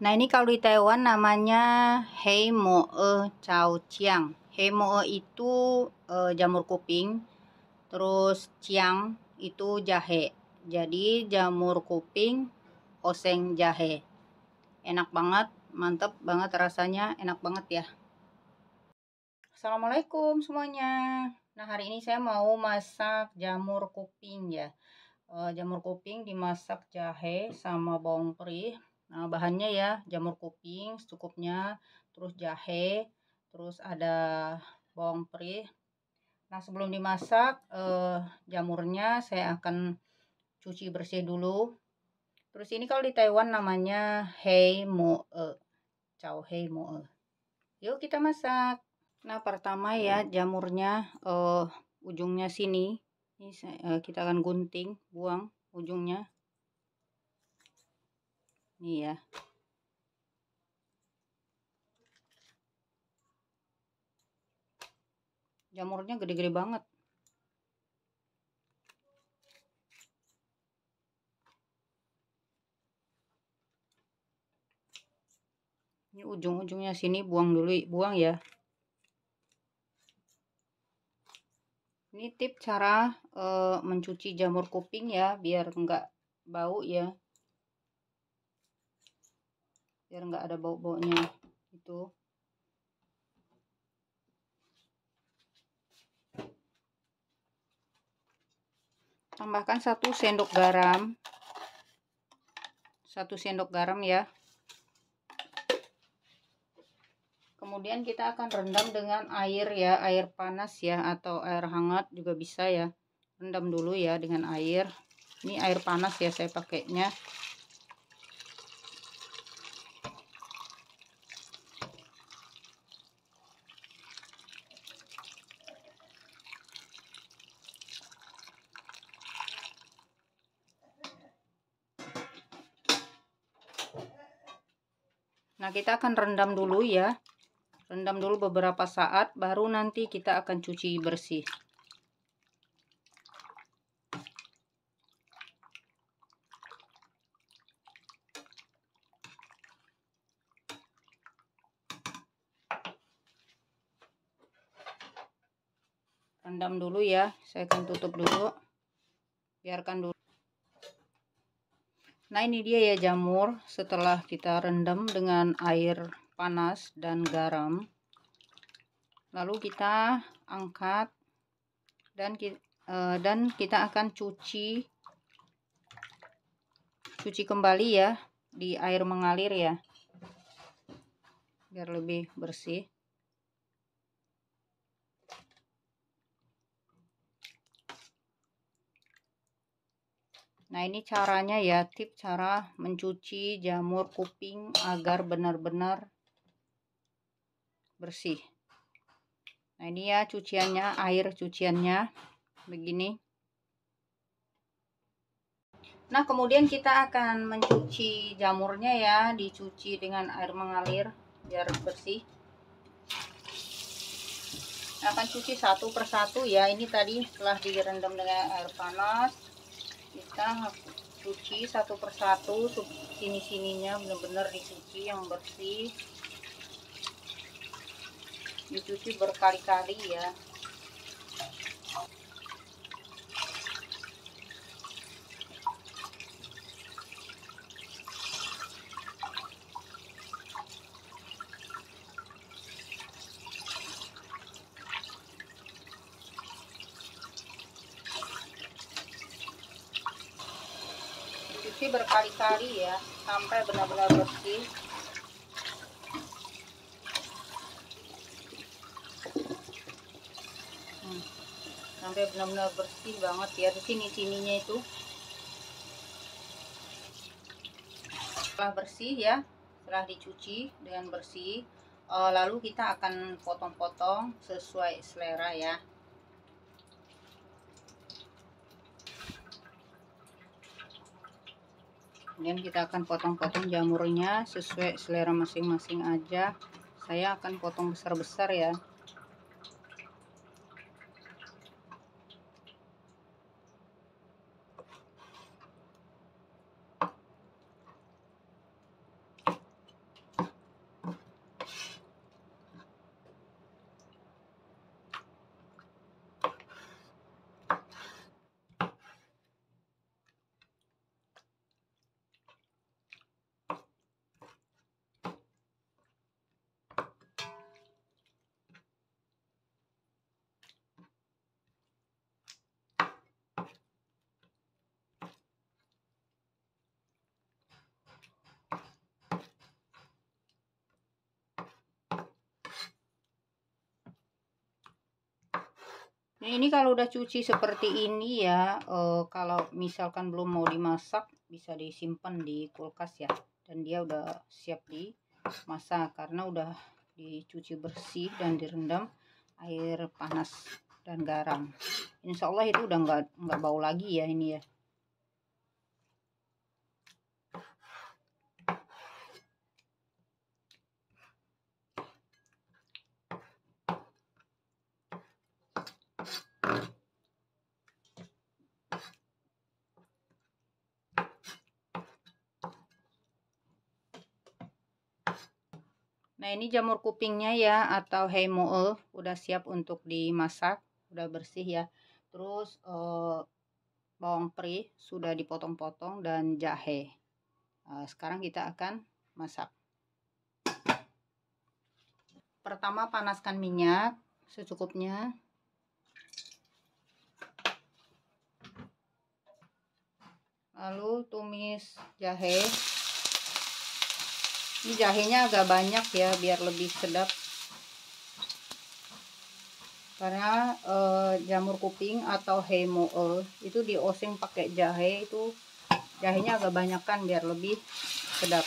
Nah ini kalau di Taiwan namanya Hei Mo E Chao Chiang. Hei Mo E itu e, jamur kuping, terus Chiang itu jahe. Jadi jamur kuping oseng jahe. Enak banget, mantep banget rasanya, enak banget ya. Assalamualaikum semuanya. Nah hari ini saya mau masak jamur kuping ya. E, jamur kuping dimasak jahe sama bawang perih Nah, bahannya ya jamur kuping secukupnya, terus jahe, terus ada bawang perih. Nah, sebelum dimasak eh, jamurnya saya akan cuci bersih dulu. Terus ini kalau di Taiwan namanya hei mo e, chow hei mo e. Yuk kita masak. Nah, pertama ya jamurnya eh, ujungnya sini. Ini eh, kita akan gunting, buang ujungnya nih ya jamurnya gede-gede banget. Ini ujung-ujungnya sini buang dulu buang ya. Ini tip cara e, mencuci jamur kuping ya biar enggak bau ya biar nggak ada bau-baunya. Itu tambahkan satu sendok garam. Satu sendok garam ya. Kemudian kita akan rendam dengan air ya. Air panas ya atau air hangat juga bisa ya. Rendam dulu ya dengan air. Ini air panas ya saya pakainya Nah, kita akan rendam dulu ya. Rendam dulu beberapa saat, baru nanti kita akan cuci bersih. Rendam dulu ya, saya akan tutup dulu. Biarkan dulu. Nah ini dia ya jamur setelah kita rendam dengan air panas dan garam. Lalu kita angkat dan uh, dan kita akan cuci cuci kembali ya di air mengalir ya. Biar lebih bersih. Nah ini caranya ya tip cara mencuci jamur kuping agar benar-benar bersih. Nah ini ya cuciannya air cuciannya begini. Nah kemudian kita akan mencuci jamurnya ya dicuci dengan air mengalir biar bersih. akan cuci satu persatu ya ini tadi setelah direndam dengan air panas kita cuci satu persatu sini-sininya benar-benar dicuci yang bersih. Dicuci berkali-kali ya cuci berkali-kali ya sampai benar-benar bersih. Hmm, sampai benar-benar bersih banget ya di sini sininya itu. Setelah bersih ya setelah dicuci dengan bersih eh, lalu kita akan potong-potong sesuai selera ya kemudian kita akan potong-potong jamurnya sesuai selera masing-masing aja. Saya akan potong besar-besar ya ini kalau udah cuci seperti ini ya uh, kalau misalkan belum mau dimasak bisa disimpan di kulkas ya. Dan dia udah siap dimasak karena udah dicuci bersih dan direndam air panas dan garam. Insya Allah itu udah nggak bau lagi ya ini ya Nah ini jamur kupingnya ya atau hemoe udah siap untuk dimasak, udah bersih ya. Terus eh, bawang peri sudah dipotong-potong dan jahe. Nah, sekarang kita akan masak. Pertama panaskan minyak secukupnya. Lalu tumis jahe ini jahenya agak banyak ya biar lebih sedap. Karena e, jamur kuping atau hemoe itu dioseng pakai jahe itu jahenya agak banyak kan biar lebih sedap.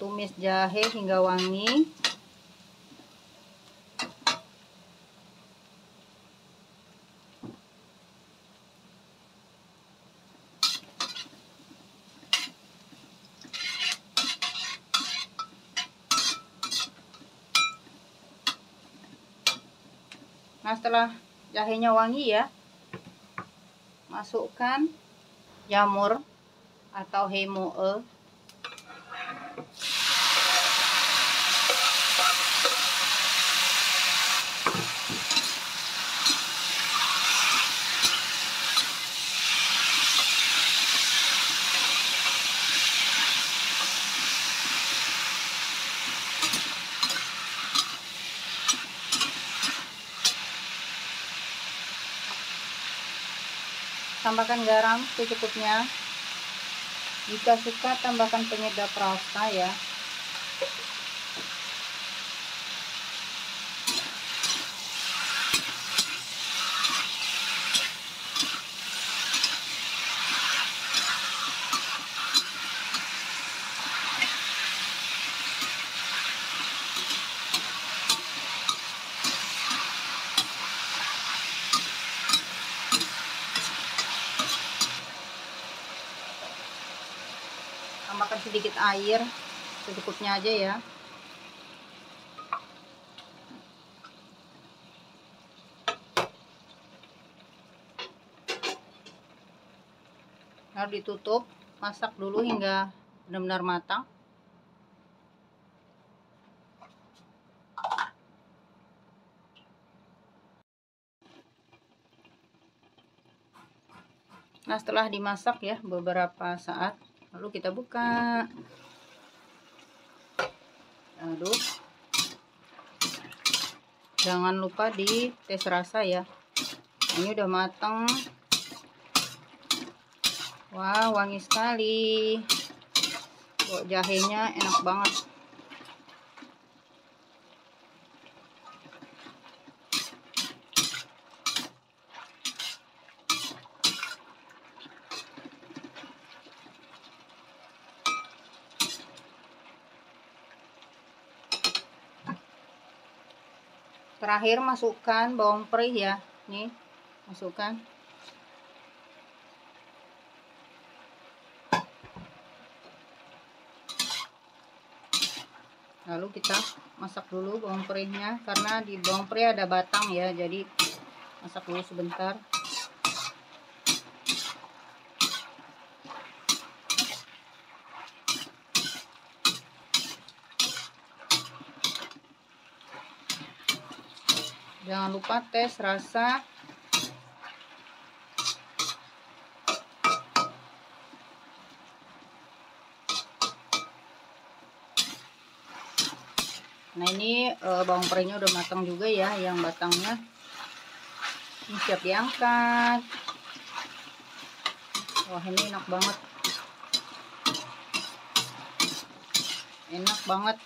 Tumis jahe hingga wangi Nah setelah jahenya wangi ya Masukkan jamur atau hemoe tambahkan garam secukupnya. Jika suka tambahkan penyedap rasa ya tambahkan sedikit air secukupnya aja ya. Lalu ditutup masak dulu hingga benar-benar matang. Nah setelah dimasak ya beberapa saat lalu kita buka. Aduk jangan lupa di tes rasa ya. Ini udah matang wah wangi sekali. Kok jahenya enak banget terakhir masukkan bawang perih ya. Nih masukkan. Lalu kita masak dulu bawang perihnya karena di bawang perih ada batang ya jadi masak dulu sebentar jangan lupa tes rasa. Nah ini e, bawang perihnya udah matang juga ya yang batangnya. Ini siap diangkat. Wah ini enak banget. Enak banget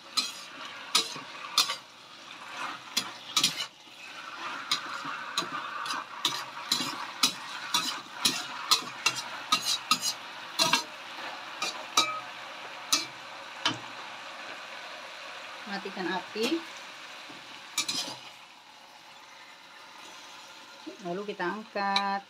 matikan api. Lalu kita angkat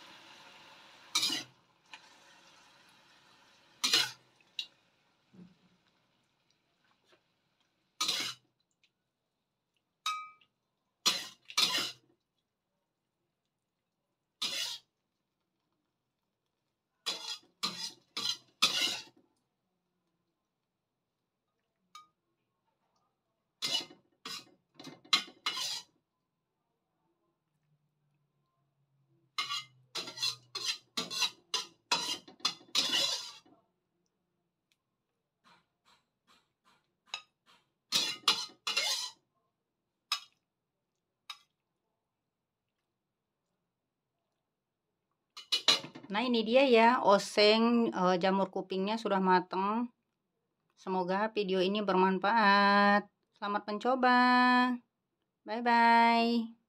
Nah ini dia ya oseng uh, jamur kupingnya sudah mateng. Semoga video ini bermanfaat. Selamat mencoba. Bye bye.